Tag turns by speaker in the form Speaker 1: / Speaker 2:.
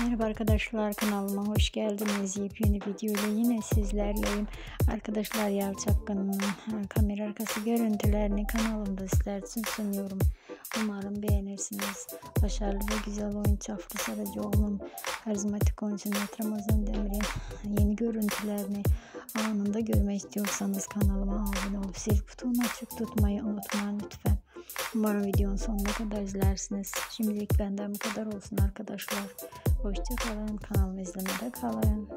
Speaker 1: Merhaba arkadaşlar kanalıma hoş geldiniz. Yepyeni video ile yine sizlerleyim. Arkadaşlar Yalçapkın'ın kamera arkası görüntülerini kanalımda sizler için sunuyorum. Umarım beğenirsiniz. Başarılı ve güzel oyuncu Afra Saracoğlu'nun karizmatik oyuncu Ramazan Demir'in yeni görüntülerini anında görmek istiyorsanız kanalıma abone olup zil butonunu açık tutmayı unutmayın lütfen. Umarım videonun sonuna kadar izlersiniz. Şimdilik benden bu kadar olsun arkadaşlar. Hoşçakalın. Kanalımı izlemede kalın.